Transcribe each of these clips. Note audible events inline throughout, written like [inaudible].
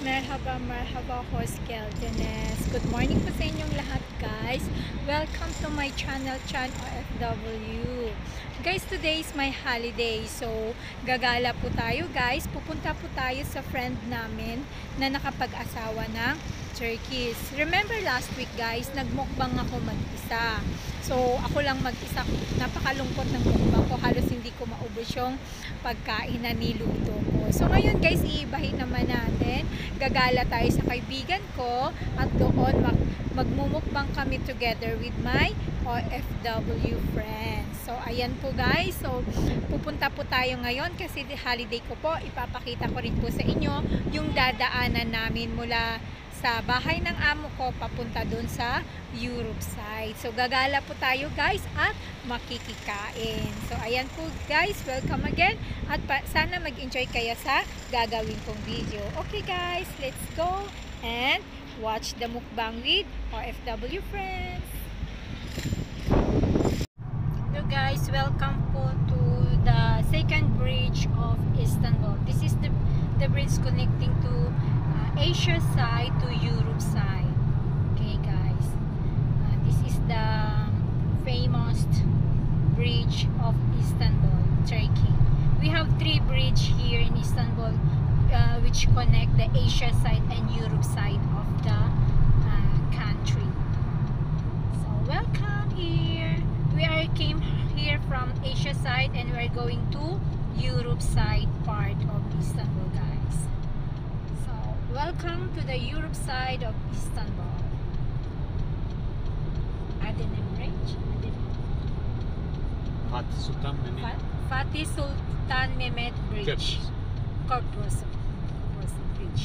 Merhaba, merhaba, host Keldenes. Good morning po sa inyong lahat, guys. Welcome to my channel, Chan OFW. Guys, today is my holiday. So, gagala po tayo, guys. Pupunta po tayo sa friend namin na nakapag-asawa ng turkeys. Remember last week, guys, nagmukbang ako mag-isa. So, ako lang mag-isa. Napakalungkot ng mukbang ko. Halos hindi ko maubos yung pagkain na niluto ko. So, ngayon, guys, iibahin naman natin. Gagala tayo sa kaibigan ko at doon mag magmumukbang kami together with my OFW friends. So, ayan po guys. So, pupunta po tayo ngayon kasi holiday ko po. Ipapakita ko rin po sa inyo yung dadaanan namin mula sa bahay ng amo ko papunta doon sa Europe side. So gagala po tayo guys at makikikain. So ayan po guys, welcome again at sana mag-enjoy kayo sa gagawin kong video. Okay guys, let's go and watch the mukbang with OFW friends. Hello guys, welcome po to the second bridge of Istanbul. This is the the bridge connecting to Asia side to Europe side. Okay guys, uh, this is the famous bridge of Istanbul, Turkey. We have three bridge here in Istanbul uh, which connect the Asia side and Europe side of the uh, country. So welcome here. We are came here from Asia side and we are going to Europe side part of Istanbul guys. Welcome to the Europe side of Istanbul. Adem Bridge. Fatih Sultan Mehmet Fa- Fatih Sultan Mehmet Bridge. Köprüsü. Corpus. Corpus Bridge.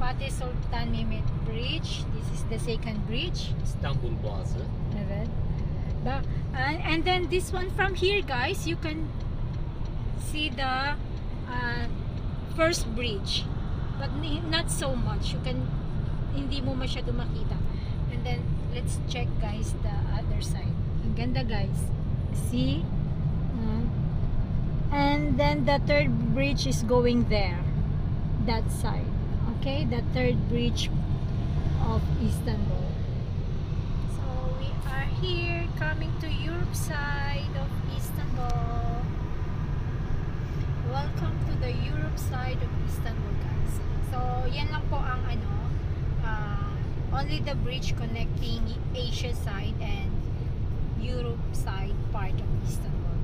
Fatih Sultan Mehmet Bridge. This is the second bridge. İstanbul Boğazı. Evet. Ba and, and then this one from here guys, you can see the uh, first bridge. But not so much. You can hindi mo masyado makita. And then let's check guys the other side. Ang ganda guys. See? Uh, and then the third bridge is going there. That side. Okay? The third bridge of Istanbul. So we are here coming to Europe side of Istanbul. Welcome to the Europe side of Istanbul yan lang po ang ano uh, only the bridge connecting Asia side and Europe side part of Istanbul.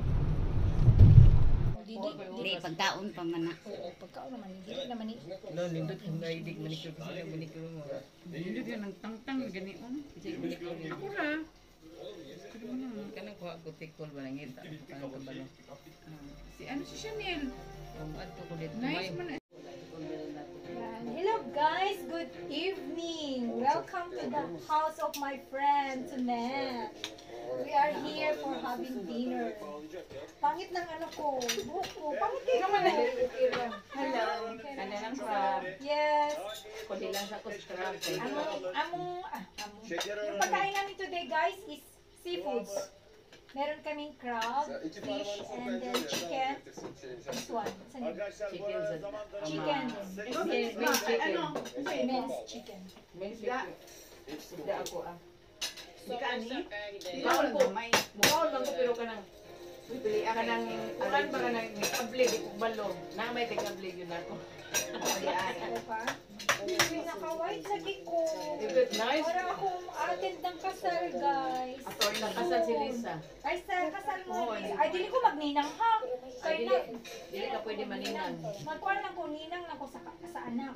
Didi, Hindi, pagkaon pa man na. Oo, pagkaon naman, hindi naman ni No, nindot yung naidig manicure kasi yung manicure mo. Nindot yun ang tangtang ganion. Ako ra. Kanang kuha ko tikol ba nangit. Kanang kabalo. Ah, Si ano si Chanel? Ko. Nice man. Guys, good evening. Welcome to the house of my friend Tunet. We are here for having dinner. Pangit ng ano ko, buhok ko. Pangit kayo naman Hello. Ano lang sa Yes. kundi lang sa kuskrab. Among, among, ah, among. Yung pagkain namin today guys is seafoods. Meron kaming crab, fish, and then chicken. This one. Saan yun? Chicken sa Chicken. Minced minced chicken. Minced chicken. Minced chicken. Isda ako ah. Ikani? Bawal ko, may bawal lang ko pero kanang Pili ka nang ulan ba ka nang may di ko balo. Na may tigabli yun ako. Ako pa? Pinaka-white lagi ko. Nice? Para akong attend ng kasal, guys. Ato ay nakasal si Lisa. Ay, sa kasal mo. Ay, dili ko magninang ha. Ay, dili, na. dili ka pwede maninang. Magkuhan lang ko, ninang lang ko sa, sa anak.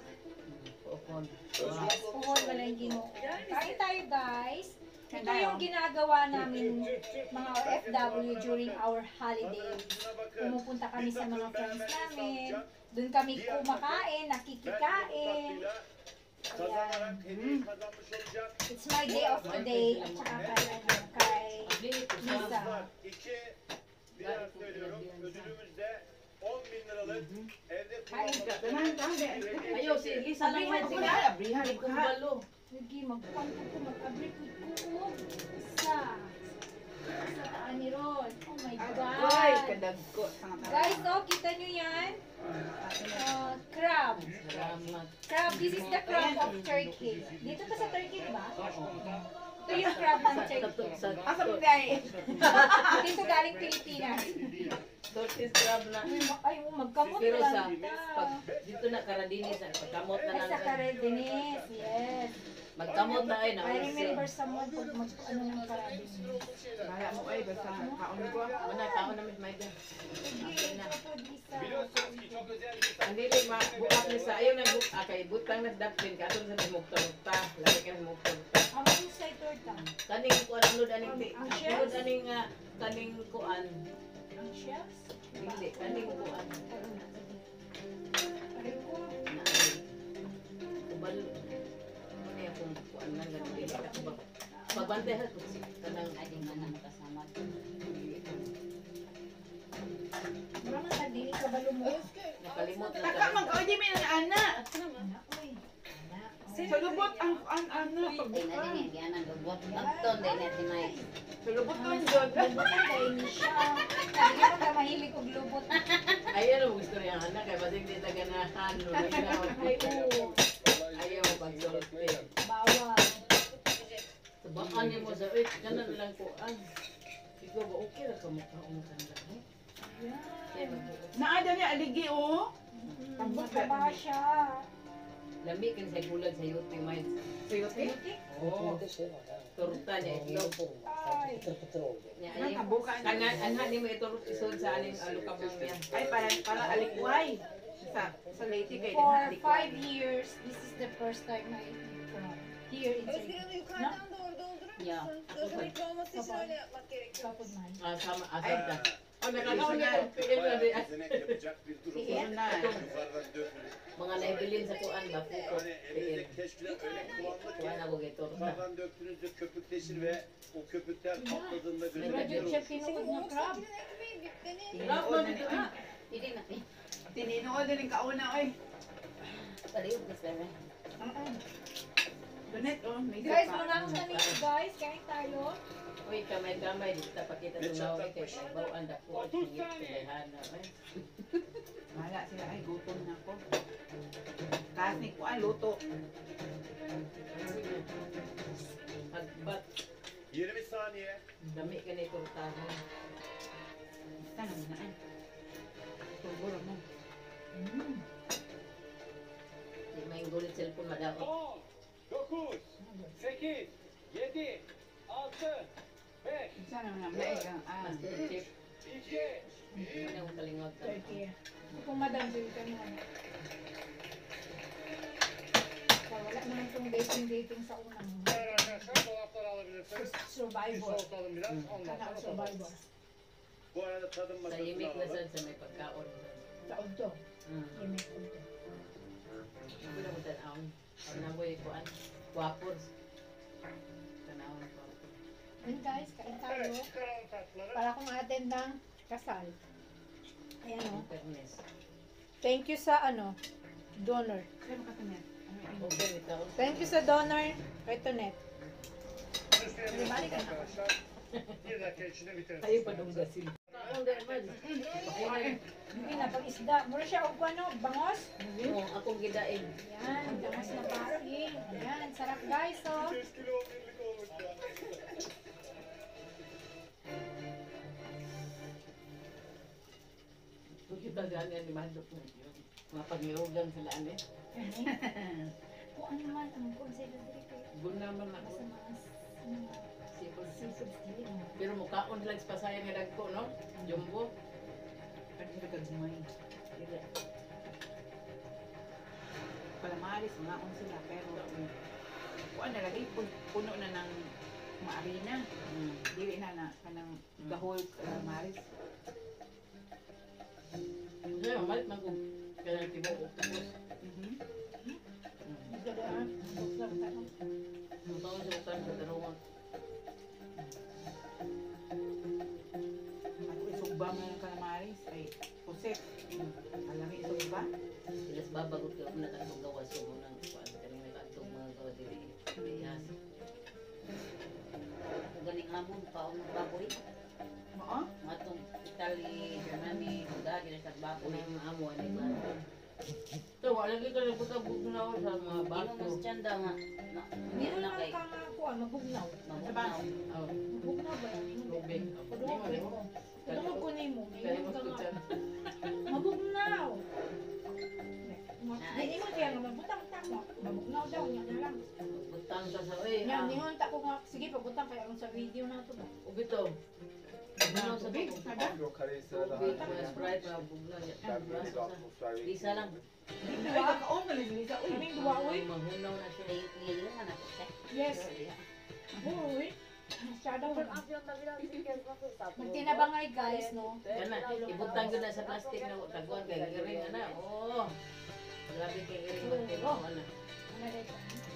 Puhon wala yung ginoo. Kain tayo, guys. Ito yung ginagawa namin mga OFW during our holiday. Pumupunta kami sa mga friends namin. Doon kami kumakain, nakikikain. Ayan. It's my day off today. At saka kay, ano, kay Lisa. Biraz söylüyorum. Ödülümüz de 10 bin liralık evde si Lisa lang yan. Sige, abrihan ko. Sige, magpunta ko, ko. Sa, sa taan ni Ron. Oh my Ay, God. kadagko. Guys, oh, kita nyo yan? Uh, crab. crab. This is the crab of Turkey. Dito to sa Turkey, di ba? Ito yung crab ng Turkey. Asa mo tayo? Dito galing Pilipinas. Tortis crab na. Ay, oh, magkamot Pero lang sa kita. pag dito na karadinis sa pagkamot na Ay, lang. sa Cardenes, yes. Magkamot na ay na. I remember someone pag mag, ano ng Cardenes. Kaya mo ay basta kaon ko. Mana tao na may ito çok özel bir Hindi ni ma bukat ni sa ayaw na buk akay butang na dapin ka aton sa mukta mukta. Lagi ka mukta mukta. Ang sa torta. Kaning kuan ano aning ti. Ang Ano shells? aning nga kaning kuan. Chefs. Hindi kaning kuan. Aray ko. Na kubal. Ano yung kung kuan na ganun ka. Pagbantay ha kung si kanang Ay, di man ang kasama. Maraming sa dili ka balo mo. Nakalimot na Taka man ka di na ana. Anak. Anak, uy. Sa lubot ang an ana na pagbukan. din yan ang lubot. Agton din natin may. Sa lubot ko jud. Lubot ang kain siya. Mo ka mahilig og lubot. [laughs] Ayaw na mo gusto rin ang anak kay basig di taganahan. Ay, [laughs] oo. Ayaw mo pagsulti. Bawal. Sabaan niyo mo sa it, kanan lang ko ang. Ikaw ba okay ra ka mo ka umatanda? Kaya magbuot. Naada niya aligi oh. Pagbataba siya. Lami kan sa gulag sa yote may. Sayote. Oo. Torta niya itlog. Ay. Niya Nang ay. kabuka na. Kana anha ni mo iturot isod sa aning alukabang niya. Ay para para alikway. Sa sa lady kay For five years, this is the first time I. Here in Özgür Turkey. onu yukarıdan doğru doldurur Ya. musun? Organik olması için Baba. öyle yapmak gerekiyor. Tapos man. Ah sama Ay. asal ta. Oh nakakaon na ko pil na di. Zenek yapacak bir durum var. Siya? Na. Yukarıdan dökülür. Mga naibilin sa kuan ba puko. Hani Pil. elinizdeki teşkilat öyle kıvamlı ki Kuan ako kay torta. yukarıdan döktüğünüzde köpükleşir ve o köpükler patladığında Graduate gözüne siya olur. pinuod Senin ng o crab. sabirin ekmeği yüklenir. Tinuod na dito. Hindi na. Tininuod din kauna oy. Paliw na. Dunet oh, may Guys, sapa. muna akong nanito guys. Kain tayo. Uy, kamay-kamay, dito pa kita tumawag kay Sabaw, ang dako at singit kalihana. Eh. [laughs] Wala sila, ay gutom na ko. Taas ni Kuan, luto. Hagbat. Yun naman sa niya. Dami ka na itong tahan. Tanong na ay. Turbura mo. Mm. May gulit cellphone madako. 10, 9, 8, 7, 6, 7, 6 sana nga maigang ah, chip. Ano ang kalingag ka? Turkey. Kung madambil ka mo. So, wala naman itong dating-dating sa unang. Survival. Kanang survival. Sa imik na saan sa may pagkaon. Sa udto. Hmm. Imik udto. Ako na ko tanawin. Ako na ko ikuan. Wapor. Tanawin ko. Yun guys, kain tayo. Para kung attend ng kasal. Ayan o. Fairness. Thank you sa ano, donor. Ano. Thank you sa donor, Retonet. Balik ka na. [laughs] Kayo pa derman. Ayun. Hindi na, pag isda. Mura siya og ano, bangos. Oo, akong gidain. Yan, bangos na parking. Ayan, sarap guys, oh. Kung kita ganyan ni Madok mo. Mga pangirugan sila ano eh. [laughs] Kung ano man ang consider dito. Gun naman ako. Sa mga Sipon. seafood dili mo. Pero mukhaon lang sa pasayang nga dagko, no? Jumbo. Pwede sila kagumay. Dili. Palamaris, mga on sila. Pero kuan na lagi pun- puno na ng maarina. Mm. Dili na na kanang gahol kalamaris. Kaya malit kung kaya ah. Box lang tayo. Ang taon sa utan sa tarungan. Ako isugba mo ng kalamaris ay puset. Alami isugba. Ilas babagot ka na katong gawas so mo nang kuan kanina katong mga gawa dili. Yes. Ako ganing amon pa ako ng baboy. Mao? Matong Italy, Germany, Hungary, gina sa baboy. Kung ang amo ani ba. Ito, wala lagi ka nagputabog na ako sa mga Ino bato. mas tiyanda nga. Na, Meron na lang kay ka nga kuan, [laughs] mabugnaw. mabugnaw. Oh, Mabugnaw ba yan? tubig. Kudungog ko mo. Kudungog ko ni mo. Kaya mo ito dyan. Mabugnaw. Hindi mo siya naman, butang tamo. Mabugnaw daw, yan na lang. Butang ka sa eh. Yan, ah. ningon ta ko nga, sige pabutang kaya ang sa video na to. Ubito. Sa Tubig, tubig. sada. Yok karaysa daha Tubig, mga Sprite, Lisa lang. Kakaon ka Lisa. Uy, duwa, uy. Mahunaw na siya. Siya. Yes. Uy. Masyadong magtinabangay guys, no? Yan na, ibutang ko na sa plastic na taguan kay giring ana. Oh. Grabe kay giring mo mo ana. Ano?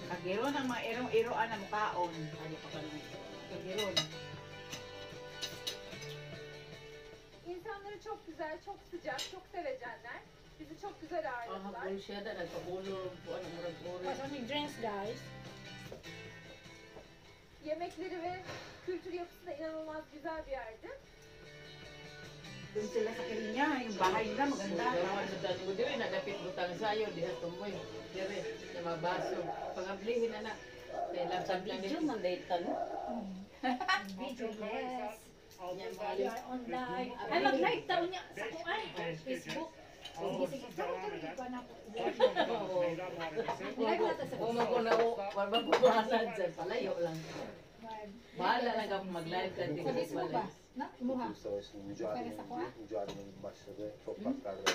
Kagiro ng mga irong-iroan na mukaon. Ano pa naman. Kagiro. İnsanları çok güzel, çok sıcak, çok sevecenler. Bizi çok güzel ağırladılar. po ano murag uri. What's on the drinks, guys? Yemekleri ve kültür yapısı da inanılmaz güzel bir yerdi. Doon sila sa kanya, yung bahay nila maganda. Butang sayo diha tumoy. Sa. Pangablihin na na. Video man. Video. Tane are on live. Ay, mag-live taon niya sa kuan. Facebook. Sige, sige. Tara, tara, ikaw na po. Live natin sa Kung ako na wala ba ko bahasan sa palayo lang. Bahala lang ako mag-live ka Sa ko Facebook ba? Na? Mücadelenin, Para sa başladığı topraklarda.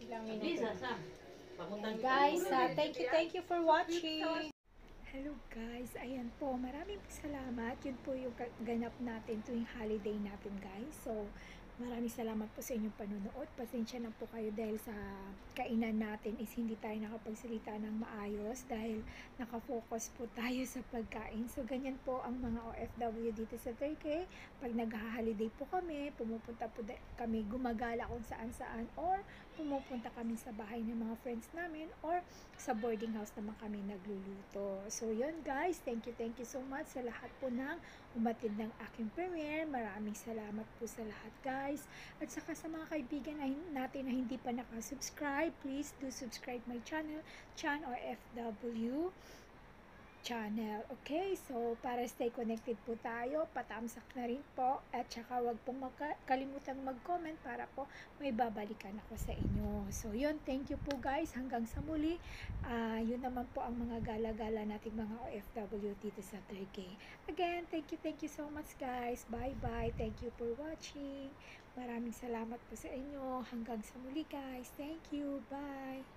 Ilang minuto. Guys, uh, thank you, thank you for watching. Hello guys, ayan po, maraming salamat. Yun po yung ganap natin tuwing holiday natin guys. So, maraming salamat po sa inyong panonood. Pasensya na po kayo dahil sa kainan natin is hindi tayo nakapagsalita ng maayos dahil nakafocus po tayo sa pagkain. So, ganyan po ang mga OFW dito sa Turkey. Pag nag-holiday po kami, pumupunta po kami gumagala kung saan-saan or pumupunta kami sa bahay ng mga friends namin or sa boarding house naman kami nagluluto. So, yun guys. Thank you, thank you so much sa lahat po ng umatid ng aking premiere. Maraming salamat po sa lahat guys. At saka sa mga kaibigan natin na hindi pa nakasubscribe, please do subscribe my channel, Chan or FW channel. Okay, so para stay connected po tayo, patamsak na rin po at saka wag pong kalimutang mag-comment para po may babalikan ako sa inyo. So yun, thank you po guys. Hanggang sa muli, Ah, yun naman po ang mga gala-gala nating mga OFW dito sa Turkey. Again, thank you, thank you so much guys. Bye-bye. Thank you for watching. Maraming salamat po sa inyo. Hanggang sa muli guys. Thank you. Bye.